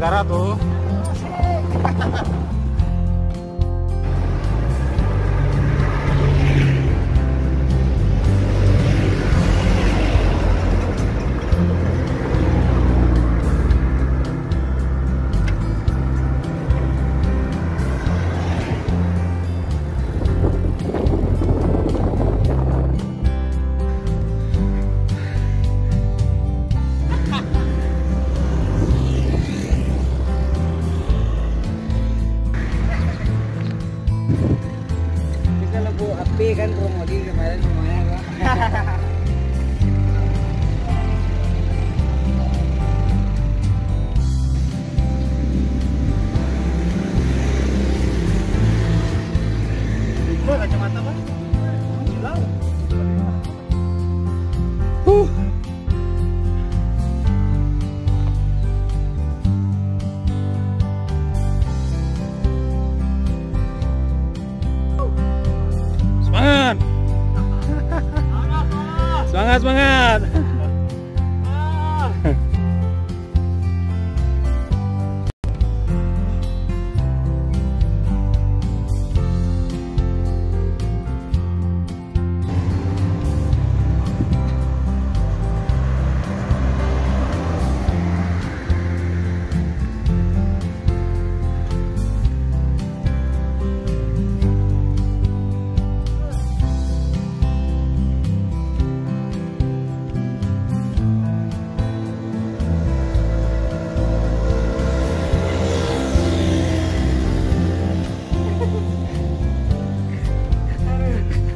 barato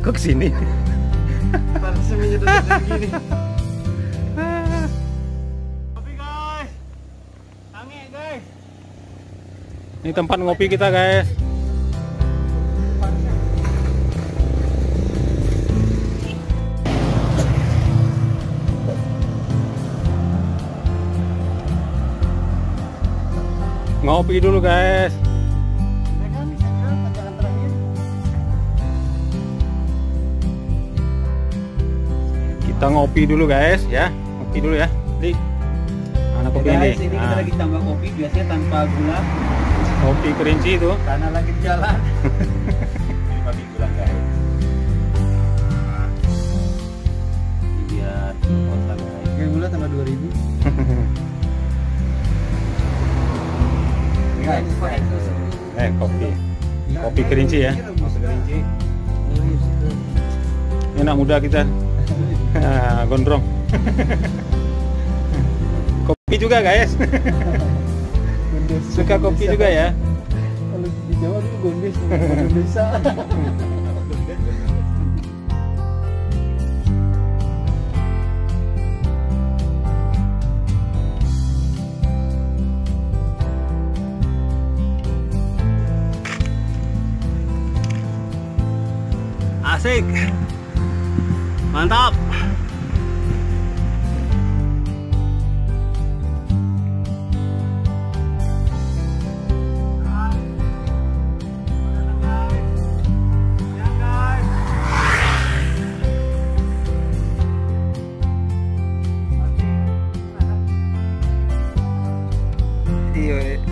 Kok ke sini? Pantasnya menyedot gini. Kopi guys. Tangi guys. Ini tempat ngopi kita guys. Ngopi dulu guys. Kita ngopi dulu guys ya. Ngopi dulu ya. Di. Mana kopi ini? Guys, ini kita Nah, lagi tambah kopi biasanya tanpa gula kopi kerinci itu. karena lagi di jalan. Ini pakai gula guys. Biar kota guys. Kayak gula tambah 2000. Guys, Eh kopi. Kopi kerinci ya. Kopi kerinci. Ini anak muda kita. Ah, Gondrong. kopi juga guys. Suka kopi juga ya. Kalau di Jawa dulu gondes, Indonesia. Asik. Mantap. Iya.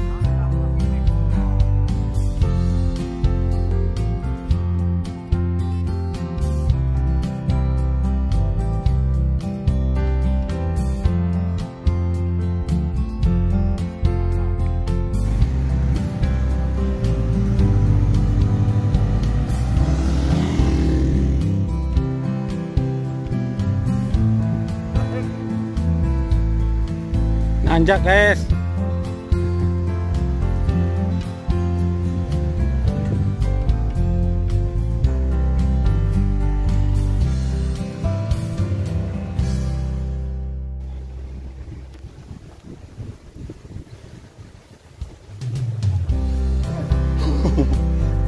Nanjak guys.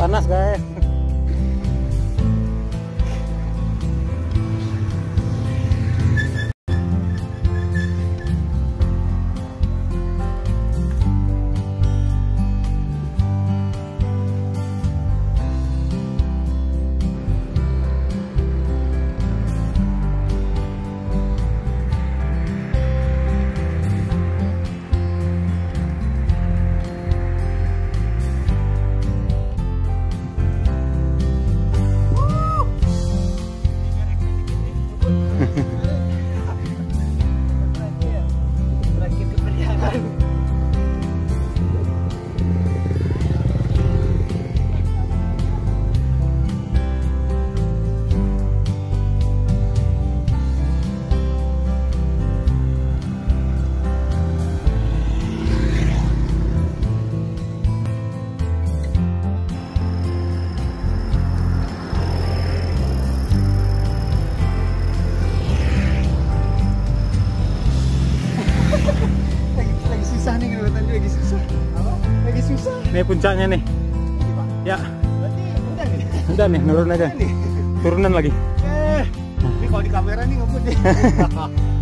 Panas guys. Ini puncaknya nih. Ya, Berarti udah nih. udah nih nurun aja. Turunan lagi. Eh, ini kalau di kamera nih ngebut nih.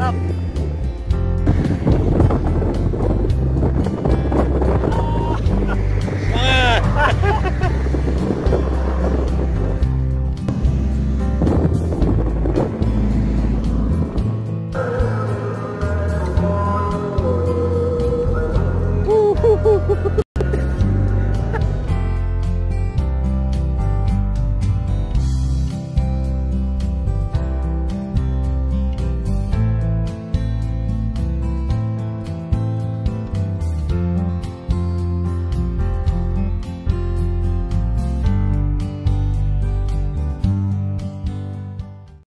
up.